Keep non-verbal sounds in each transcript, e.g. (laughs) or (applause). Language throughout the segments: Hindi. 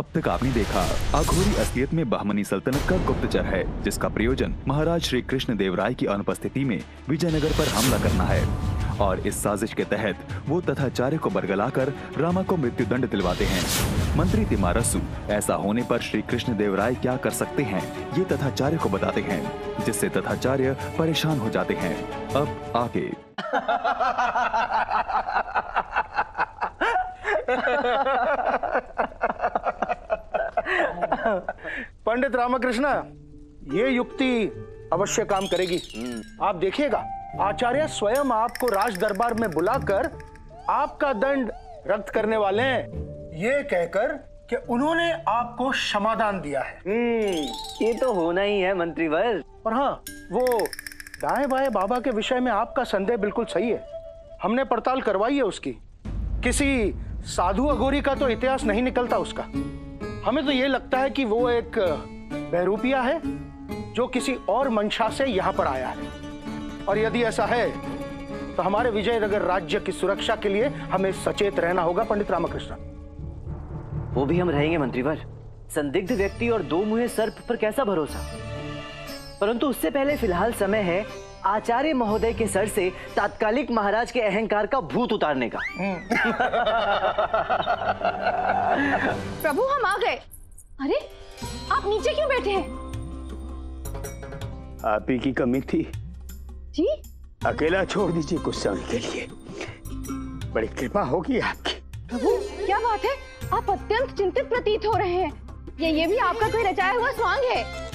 अब तक आपने देखा, अघोरी असलियत में बहमनी सल्तनत का गुप्तचर है, जिसका प्रयोजन महाराज श्री कृष्ण देव राय की अनुपस्थिति में विजयनगर पर हमला करना है। और इस साजिश के तहत वो तथाचार्य को बरगलाकर रामा को मृत्यु दंड दिलवाते हैं। मंत्री तिमारसु, ऐसा होने पर श्री कृष्ण देव राय क्या कर सकते हैं, ये तथाचार्य को बताते हैं, जिससे तथाचार्य परेशान हो जाते हैं। अब आगे। (laughs) पंडित रामकृष्ण ये युक्ति अवश्य काम करेगी। आप देखिएगा आचार्य स्वयं आपको राज दरबार में बुलाकर आपका दंड रद्द करने वाले हैं। ये कहकर कि उन्होंने आपको क्षमादान दिया है। हम्म ये तो होना ही है मंत्री मंत्रीवर। और हाँ वो दाएँ बाएँ बाबा के विषय में आपका संदेह बिल्कुल सही है। हमने पड़ताल करवाई है उसकी। किसी साधु अघोरी का तो इतिहास नहीं निकलता उसका। हमें तो ये लगता है कि वो एक बहरूपिया है, जो किसी और मंशा से यहाँ पर आया है। और यदि ऐसा है तो हमारे विजयनगर राज्य की सुरक्षा के लिए हमें सचेत रहना होगा, पंडित रामकृष्ण। वो भी हम रहेंगे, मंत्रीवर। संदिग्ध व्यक्ति और दो मुहे सर्प पर कैसा भरोसा? परंतु उससे पहले फ़िलहाल समय है आचार्य महोदय के सर से तात्कालिक महाराज के अहंकार का भूत उतारने का। प्रभु हम आ गए। अरे आप नीचे क्यों बैठे हैं? आप ही की कमी थी। जी? अकेला छोड़ दीजिए कुछ समय के लिए। बड़ी कृपा होगी आपकी। प्रभु क्या बात है? आप अत्यंत चिंतित प्रतीत हो रहे हैं। ये ये भी आपका कोई रचाया हुआ स्वांग है।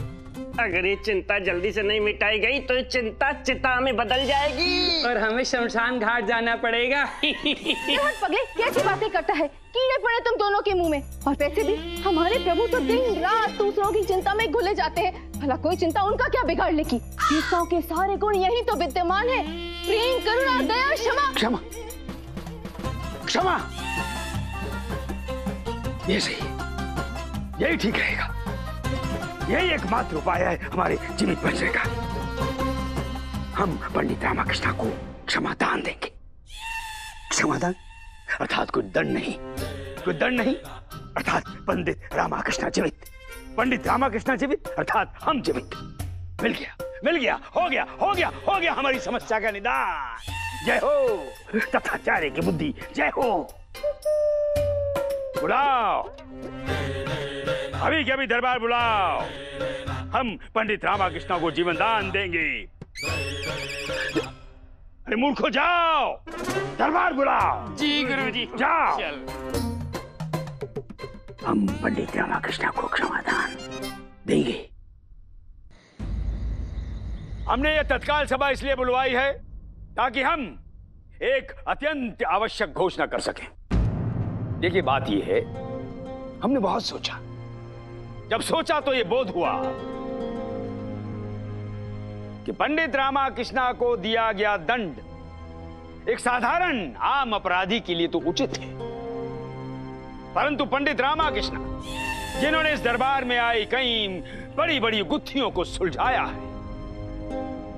अगर ये चिंता जल्दी से नहीं मिटाई गई तो ये चिंता चिता में बदल जाएगी। और हमें शमशान घाट जाना पड़ेगा। पगले कैसी बातें करता है? कीड़े पड़े तुम दोनों के मुँह में। और वैसे भी हमारे प्रभु तो दिन रात दूसरों की चिंता में घुले जाते हैं। भला कोई चिंता उनका क्या बिगाड़ने की गीताओं के सारे गुण यही तो विद्यमान है। प्रेम करुणा दया क्षमा। क्षमा। क्षमा। ये सही। यही ठीक रहेगा। यही एकमात्र उपाय है हमारे जीवित बचने का। हम पंडित रामाकृष्ण को क्षमादान देंगे। क्षमादान? अर्थात कोई दंड नहीं। कोई दंड नहीं? अर्थात पंडित रामाकृष्ण जीवित पंडित रामाकृष्ण जीवित अर्थात हम जीवित मिल गया मिल गया, हो गया हो गया हो गया हमारी समस्या का निदान। जय हो। तथाचार्य की बुद्धि, जय हो। बुलाओ। अभी के अभी दरबार बुलाओ। हम पंडित रामाकृष्ण को जीवन दान देंगे। अरे मूर्खो जाओ। दरबार बुलाओ। जी गुरु जी जाओ। चल। हम पंडित रामाकृष्ण को क्षमादान देंगे। हमने यह तत्काल सभा इसलिए बुलवाई है ताकि हम एक अत्यंत आवश्यक घोषणा कर सकें। देखिए बात यह है हमने बहुत सोचा। जब सोचा तो यह बोध हुआ कि पंडित रामाकृष्णा को दिया गया दंड एक साधारण आम अपराधी के लिए तो उचित है। परंतु पंडित रामाकृष्ण, जिन्होंने इस दरबार में आई कई बड़ी बड़ी गुत्थियों को सुलझाया है,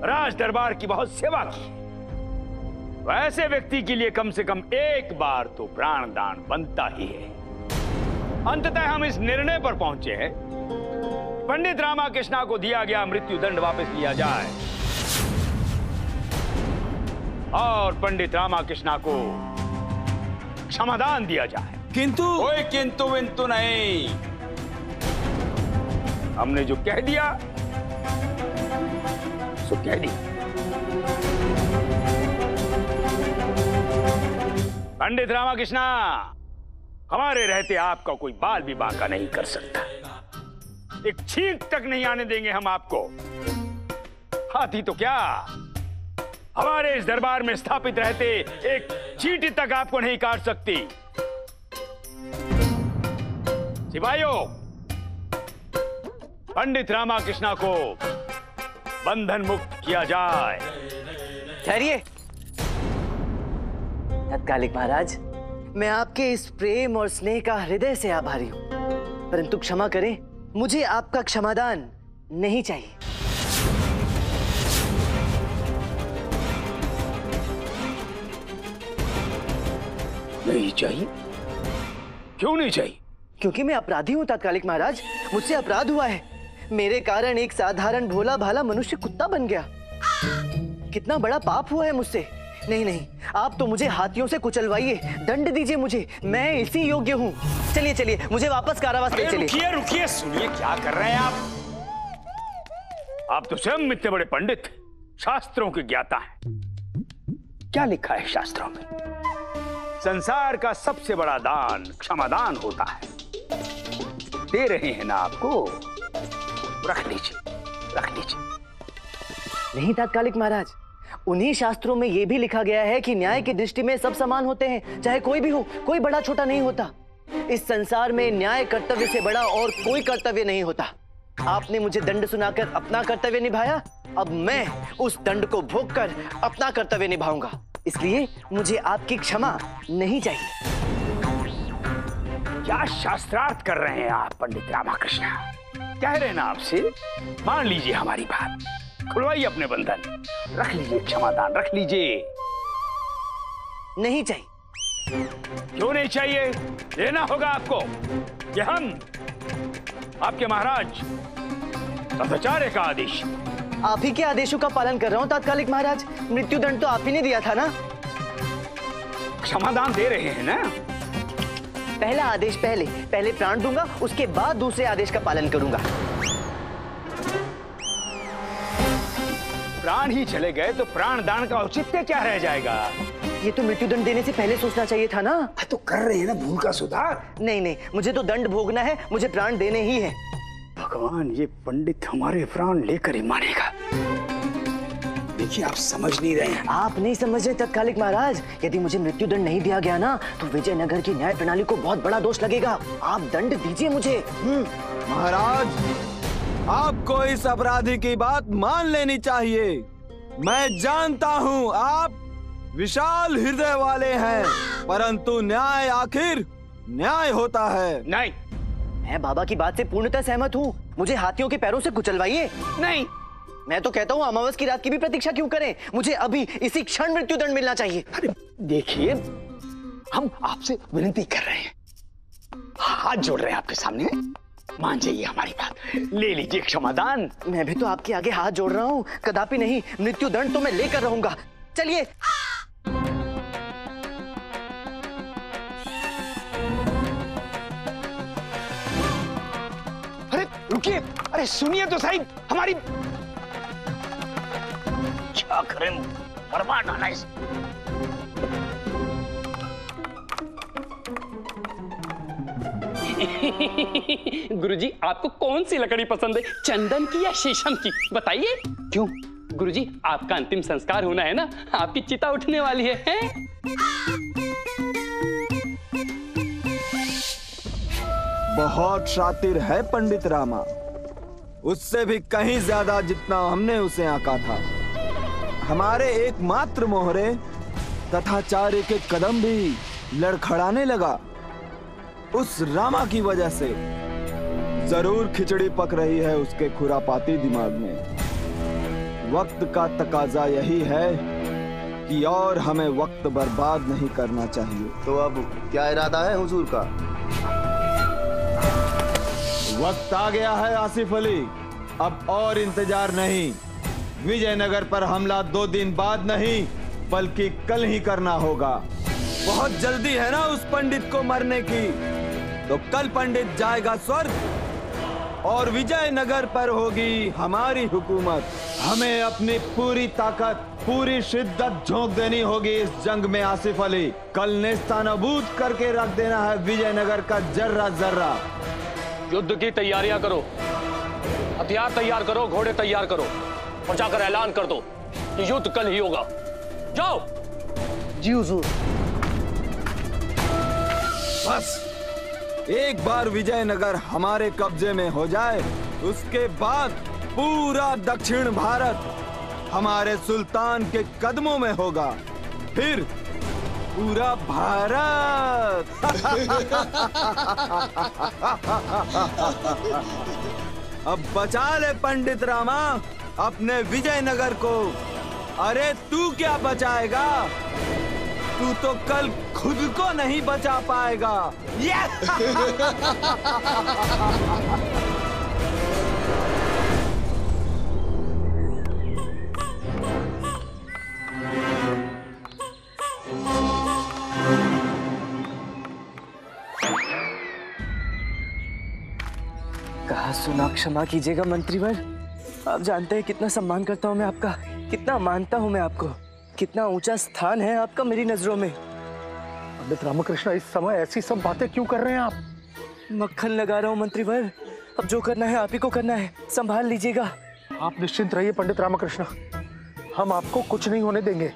राज दरबार की बहुत सेवा की वैसे व्यक्ति के लिए कम से कम एक बार तो प्राणदान बनता ही है। अंततः हम इस निर्णय पर पहुँचे हैं। पंडित रामाकृष्णा को दिया गया मृत्यु दंड वापस लिया जाए। और पंडित रामाकृष्णा को क्षमादान दिया जाए। किंतु कोई किंतु विंतु नहीं। हमने जो कह दिया सो कह दिया पंडित रामाकृष्णा हमारे रहते आपका कोई बाल भी बांका नहीं कर सकता। एक छींक तक नहीं आने देंगे हम आपको। हाथी तो क्या? हमारे इस दरबार में स्थापित रहते एक चींटी तक आपको नहीं काट सकती। सिपाहियों, पंडित रामाकृष्णा को बंधन मुक्त किया जाए। ठहरिए। तत्कालिक महाराज। मैं आपके इस प्रेम और स्नेह का हृदय से आभारी हूँ। परंतु क्षमा करें मुझे आपका क्षमादान नहीं चाहिए। नहीं चाहिए? क्यों नहीं चाहिए? क्योंकि मैं अपराधी हूँ तात्कालिक महाराज। मुझसे अपराध हुआ है। मेरे कारण एक साधारण भोला भाला मनुष्य कुत्ता बन गया। कितना बड़ा पाप हुआ है मुझसे। नहीं नहीं। आप तो मुझे हाथियों से कुचलवाइए। दंड दीजिए मुझे। मैं इसी योग्य हूँ। चलिए चलिए। मुझे वापस कारावास ले चलिए। रुकिए रुकिए। सुनिए क्या कर रहे हैं आप? आप तो स्वयं इतने बड़े पंडित शास्त्रों के ज्ञाता हैं। क्या लिखा है शास्त्रों में? संसार का सबसे बड़ा दान क्षमादान होता है। दे रहे हैं ना आपको? रख लीजिए रख लीजिए। नहीं तात्कालिक महाराज। उन्हीं शास्त्रों में यह भी लिखा गया है कि न्याय की दृष्टि में सब समान होते हैं, चाहे कोई भी हो, कोई बड़ा छोटा नहीं होता। इस संसार में न्याय कर्तव्य से बड़ा और कोई कर्तव्य नहीं होता। आपने मुझे दंड सुनाकर अपना कर्तव्य निभाया? अब मैं उस दंड को भोग कर अपना कर्तव्य निभाऊँगा। इसलिए मुझे आपकी क्षमा नहीं चाहिए। क्या शास्त्रार्थ कर रहे हैं आप, पंडित रामाकृष्ण कह रहे ना आपसे मान लीजिए हमारी बात। खुलवाइए अपने बंधन। रख लीजिए क्षमादान रख लीजिए। नहीं चाहिए। क्यों नहीं चाहिए? देना होगा आपको। कि हम आपके महाराज तथाचार्य का आदेश। आप ही के आदेशों का पालन कर रहा हूँ तात्कालिक महाराज। मृत्यु दंड तो आप ही ने दिया था ना? क्षमादान दे रहे हैं ना? पहला आदेश पहले पहले प्राण दूँगा उसके बाद दूसरे आदेश का पालन करूँगा। प्राण ही चले गए तो प्राण दान का औचित्य क्या रह जाएगा? ये तो मृत्यु दंड देने से पहले सोचना चाहिए था ना? तो कर रहे हैं ना भूल का सुधार। नहीं नहीं मुझे तो दंड भोगना है मुझे प्राण देने ही है। भगवान ये पंडित हमारे प्राण लेकर ही मानेगा देखिए आप समझ नहीं रहे हैं। आप नहीं समझ रहे तत्कालिक महाराज यदि मुझे मृत्यु दंड नहीं दिया गया ना तो विजयनगर की न्याय प्रणाली को बहुत बड़ा दोष लगेगा। आप दंड दीजिए मुझे। हम्म। महाराज आपको इस अपराधी की बात मान लेनी चाहिए। मैं जानता हूँ आप विशाल हृदय वाले हैं परंतु न्याय आखिर न्याय होता है। नहीं। मैं बाबा की बात से पूर्णतः सहमत हूँ। मुझे हाथियों के पैरों से कुचलवाइए। नहीं। मैं तो कहता हूँ अमावस की रात की भी प्रतीक्षा क्यों करें? मुझे अभी इसी क्षण मृत्यु दंड मिलना चाहिए। अरे देखिए हम आपसे विनती कर रहे हैं। हाथ जोड़ रहे हैं आपके सामने। मान जाइए हमारी बात। ले लीजिए क्षमादान। मैं भी तो आपके आगे हाथ जोड़ रहा हूँ। कदापि नहीं मृत्यु दंड तो मैं लेकर रहूँगा। चलिए। अरे, रुकिए। अरे, सुनिए तो सही, हमारी क्या (laughs) गुरुजी आपको कौन सी लकड़ी पसंद है? चंदन की या शीशम की? बताइए। क्यों? गुरुजी आपका अंतिम संस्कार होना है ना? आपकी चिता उठने वाली है, हैं? बहुत शातिर है पंडित रामा। उससे भी कहीं ज़्यादा जितना हमने उसे आका था। हमारे एकमात्र मोहरे तथाचार्य के कदम भी लड़खड़ाने लगा। उस रामा की वजह से। ज़रूर खिचड़ी पक रही है उसके खुरापाती दिमाग में। वक्त का तकाजा यही है कि और हमें वक्त बर्बाद नहीं करना चाहिए। तो अब क्या इरादा है हुजूर का? वक्त आ गया है आसिफ अली। अब और इंतज़ार नहीं। विजयनगर पर हमला दो दिन बाद नहीं बल्कि कल ही करना होगा। बहुत जल्दी है ना उस पंडित को मरने की? तो कल पंडित जाएगा स्वर्ग और विजयनगर पर होगी हमारी हुकूमत। हमें अपनी पूरी ताकत पूरी शिद्दत झोंक देनी होगी इस जंग में आसिफ अली। कल नेस्तानाबूद करके रख देना है विजयनगर का जर्रा जर्रा युद्ध की तैयारियाँ करो। हथियार तैयार करो घोड़े तैयार करो। और जाकर ऐलान कर दो। कि युद्ध कल ही होगा। जाओ। जी हुजूर। बस। एक बार विजयनगर हमारे कब्जे में हो जाए, उसके बाद पूरा दक्षिण भारत हमारे सुल्तान के कदमों में होगा। फिर पूरा भारत। अब बचा ले पंडित रामा, अपने विजयनगर को। अरे तू क्या बचाएगा? तू तो कल खुद को नहीं बचा पाएगा। ये कहा सुना, क्षमा कीजिएगा, मंत्रीवर। आप जानते हैं कितना सम्मान करता हूँ मैं आपका, कितना मानता हूँ मैं आपको, कितना ऊँचा स्थान है आपका मेरी नज़रों में। पंडित रामकृष्ण इस समय ऐसी सब बातें क्यों कर रहे हैं आप? मक्खन लगा रहा हूँ मंत्रीवर। अब जो करना है आप ही को करना है। संभाल लीजिएगा। आप निश्चिंत रहिए पंडित रामकृष्ण। हम आपको कुछ नहीं होने देंगे।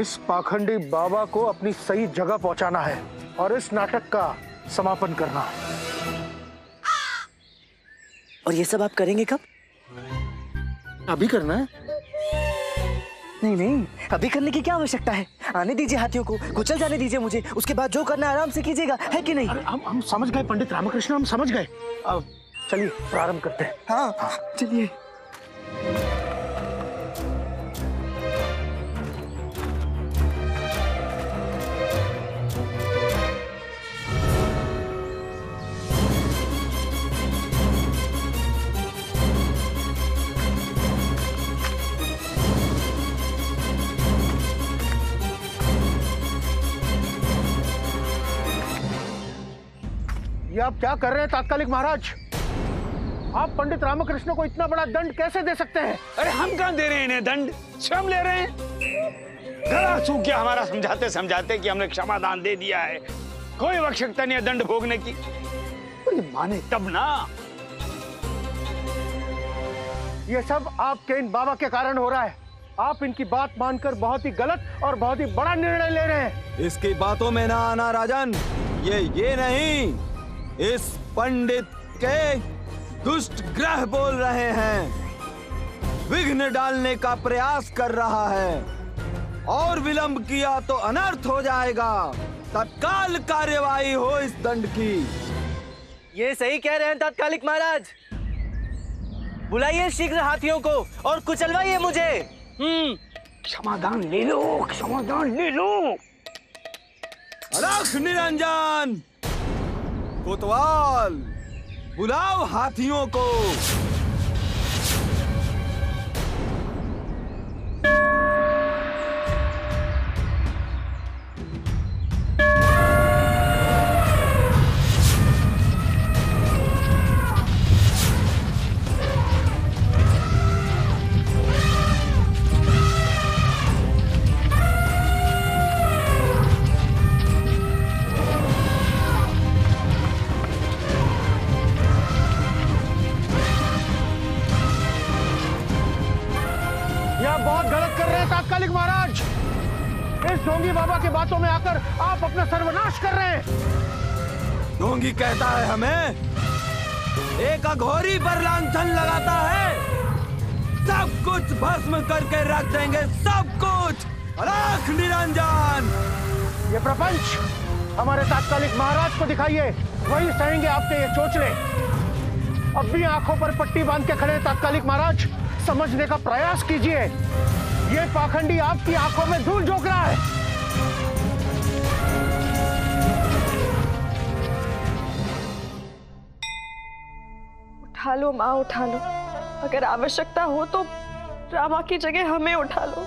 इस पाखंडी बाबा को अपनी सही जगह पहुंचाना है और इस नाटक का समापन करना है। और ये सब आप करेंगे कब? अभी करना है। नहीं नहीं। अभी करने की क्या आवश्यकता है? आने दीजिए हाथियों को। कुचल जाने दीजिए मुझे। उसके बाद जो करना आराम से कीजिएगा। है कि नहीं? हम हम समझ गए पंडित रामकृष्ण हम समझ गए। अब चलिए प्रारंभ करते हैं। हाँ। चलिए। ये आप क्या कर रहे हैं तात्कालिक महाराज? आप पंडित रामकृष्ण को इतना बड़ा दंड कैसे दे सकते हैं? अरे हम कहाँ दे रहे हैं इन्हें दंड? स्वयं ले रहे हैं। गला सूख गया हमारा समझाते समझाते कि हमने क्षमादान दे दिया है। कोई आवश्यकता नहीं है दंड भोगने की। तो ये माने तब ना। ये सब आपके इन बाबा के कारण हो रहा है। आप इनकी बात मानकर बहुत ही गलत और बहुत ही बड़ा निर्णय ले रहे हैं। इसकी बातों में ना आना राजन। ये ये नहीं। इस पंडित के दुष्ट ग्रह बोल रहे हैं। विघ्न डालने का प्रयास कर रहा है। और विलंब किया तो अनर्थ हो जाएगा। तत्काल कार्यवाही हो इस दंड की। ये सही कह रहे हैं तत्कालिक महाराज। बुलाइए शीघ्र हाथियों को और कुचलवाइए मुझे। हम्म। क्षमादान ले लो क्षमादान ले लो। अलख निरंजन! कोतवाल बुलाओ हाथियों को। एक अघोरी पर लांछन लगाता है। सब कुछ भस्म करके रख देंगे, सब कुछ। अलख निरंजन। ये प्रपंच हमारे तात्कालिक महाराज को दिखाइए। वही सहेंगे आपके ये चोचले। अब भी आँखों पर पट्टी बाँध के खड़े तात्कालिक महाराज, समझने का प्रयास कीजिए। ये पाखंडी आपकी आँखों में धूल झोंक रहा है। उठा लो, माँ उठा लो। अगर आवश्यकता हो तो रामा की जगह हमें उठा लो।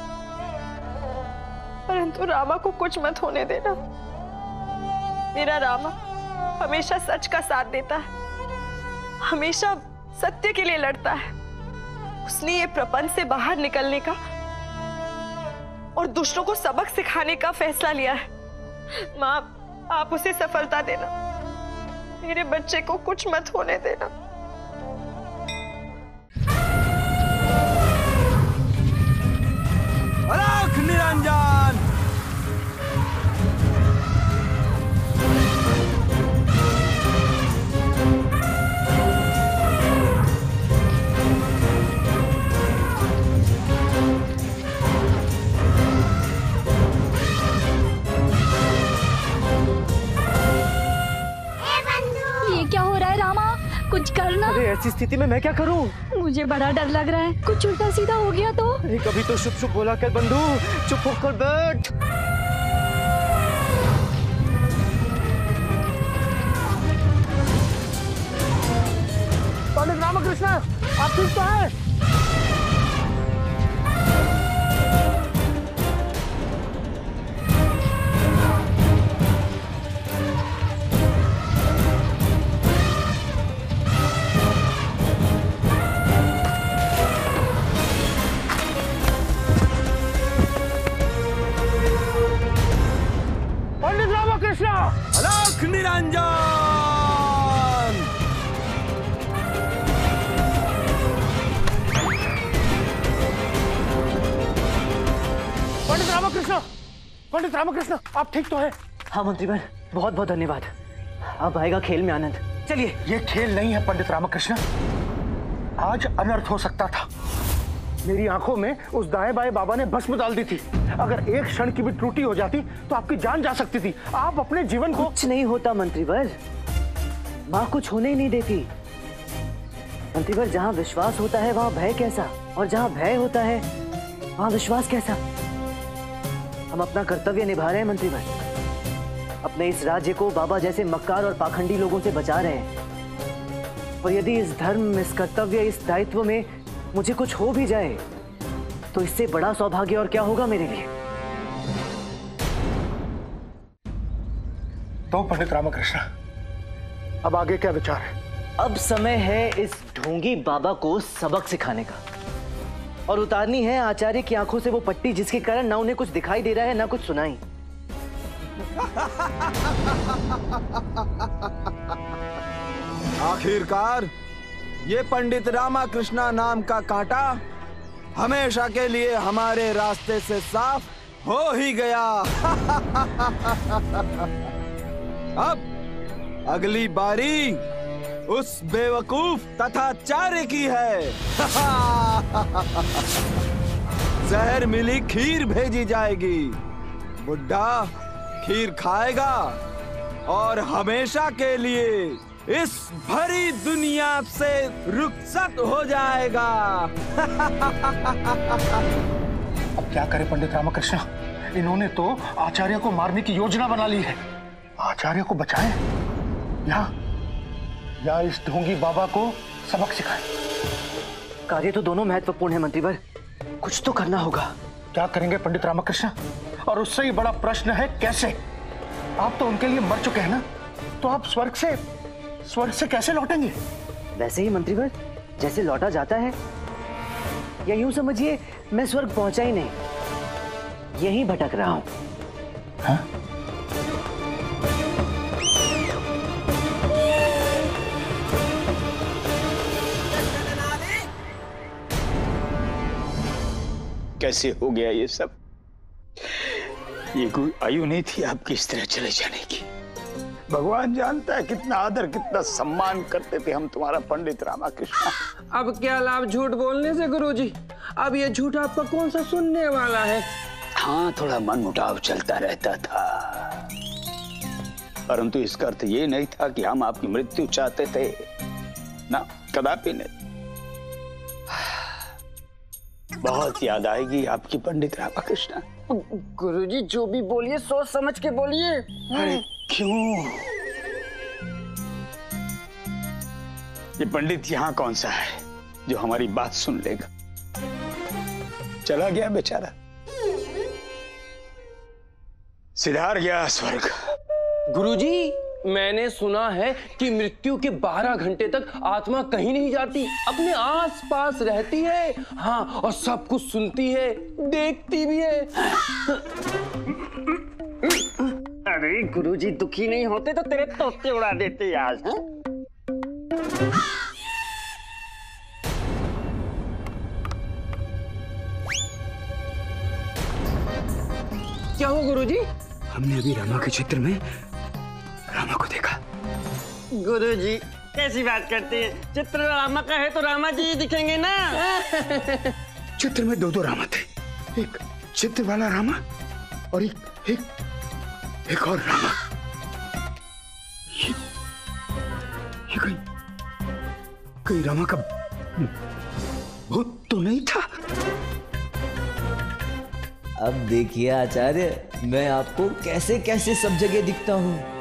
परंतु रामा को कुछ मत होने देना। मेरा रामा हमेशा सच का साथ देता है। हमेशा सत्य के लिए लड़ता है। उसने ये प्रपंच से बाहर निकलने का और दूसरों को सबक सिखाने का फैसला लिया है। माँ, आप उसे सफलता देना। मेरे बच्चे को कुछ मत होने देना। अलख निरंजन। ऐसी स्थिति में मैं क्या करूँ? मुझे बड़ा डर लग रहा है। कुछ उल्टा सीधा हो गया तो? कभी तो चुप चुप बोला कर बंधु। चुप होकर बैठ। पंडित रामकृष्ण आप ठीक तो है? रामकृष्ण आप ठीक तो है? हाँ मंत्रीवर बहुत बहुत धन्यवाद। अब आएगा खेल में आनंद। चलिए। ये खेल नहीं है पंडित रामकृष्ण। आज अनर्थ हो सकता था। मेरी आँखों में उस दाएँ बाएँ बाबा ने भस्म डाल दी थी। अगर एक क्षण की भी त्रुटि हो जाती तो आपकी जान जा सकती थी। आप अपने जीवन को कुछ नहीं होता मंत्रीवर। माँ कुछ होने ही नहीं देती। मंत्रीवर जहाँ विश्वास होता है वहाँ भय कैसा? और जहाँ भय होता है वहाँ विश्वास कैसा? हम अपना कर्तव्य निभा रहे हैं मंत्रीवर अपने इस राज्य को बाबा जैसे मक्कार और पाखंडी लोगों से बचा रहे हैं। और यदि इस धर्म इस कर्तव्य इस दायित्व में मुझे कुछ हो भी जाए तो इससे बड़ा सौभाग्य और क्या होगा मेरे लिए? तो पंडित रामकृष्ण। अब आगे क्या विचार है? अब समय है इस ढोंगी बाबा को सबक सिखाने का। और उतारनी है आचार्य की आँखों से वो पट्टी, जिसके कारण ना उन्हें कुछ दिखाई दे रहा है, ना कुछ सुनाई। (laughs) आखिरकार, ये पंडित रामाकृष्णा नाम का कांटा हमेशा के लिए हमारे रास्ते से साफ़ हो ही गया। (laughs) अब अगली बारी उस बेवकूफ़ तथा चार्य की है। (laughs) जहर मिली, खीर भेजी जाएगी। बुड्ढा खीर खाएगा और हमेशा के लिए इस भरी दुनिया से रुखसत हो जाएगा। (laughs) अब क्या करें पंडित रामकृष्ण? इन्होंने तो आचार्य को मारने की योजना बना ली है। आचार्य को बचाएँ? या या इस ढोंगी बाबा को सबक सिखाएँ। कार्य तो दोनों महत्वपूर्ण है मंत्रीवर। कुछ तो करना होगा। क्या करेंगे पंडित रामकृष्ण? और उससे ही बड़ा प्रश्न है कैसे? आप तो उनके लिए मर चुके हैं ना? तो आप स्वर्ग से स्वर्ग से कैसे लौटेंगे? वैसे ही मंत्रीवर जैसे लौटा जाता है या यूँ समझिए मैं स्वर्ग पहुँचा ही नहीं। यही भटक रहा हूँ? कैसे हो गया ये सब? ये कोई आयु नहीं थी आपकी इस तरह चले जाने की। भगवान जानता है कितना आदर कितना सम्मान करते थे हम तुम्हारा पंडित रामाकृष्ण। अब क्या लाभ झूठ बोलने से गुरुजी? अब ये झूठ आपका कौन सा सुनने वाला है? हाँ थोड़ा मन मुटाव चलता रहता था। परंतु इसका अर्थ ये नहीं था कि हम आपकी मृत्यु चाहते थे। ना कदापि नहीं। बहुत याद आएगी आपकी पंडित रामाकृष्ण गुरुजी जो भी बोलिए सोच समझ के बोलिए। अरे क्यों? ये पंडित यहाँ कौन सा है जो हमारी बात सुन लेगा? चला गया बेचारा। सिधार गया स्वर्ग। गुरुजी मैंने सुना है कि मृत्यु के 12 घंटे तक आत्मा कहीं नहीं जाती, अपने आस पास रहती है। हाँ और सब कुछ सुनती है, देखती भी है। अरे, गुरुजी दुखी नहीं होते तो तेरे तोते उड़ा देते आज। हैं? क्या हो गुरुजी? हमने अभी रामा के चित्र में को देखा। गुरु जी कैसी बात करते हैं? चित्र रामा का है तो रामा जी दिखेंगे ना? (laughs) चित्र में दो दो रामा थे। एक चित्र वाला रामा और एक एक एक और रामा। ये ये कहीं कहीं रामा का भूत तो नहीं था? अब देखिए आचार्य मैं आपको कैसे कैसे सब जगह दिखता हूँ।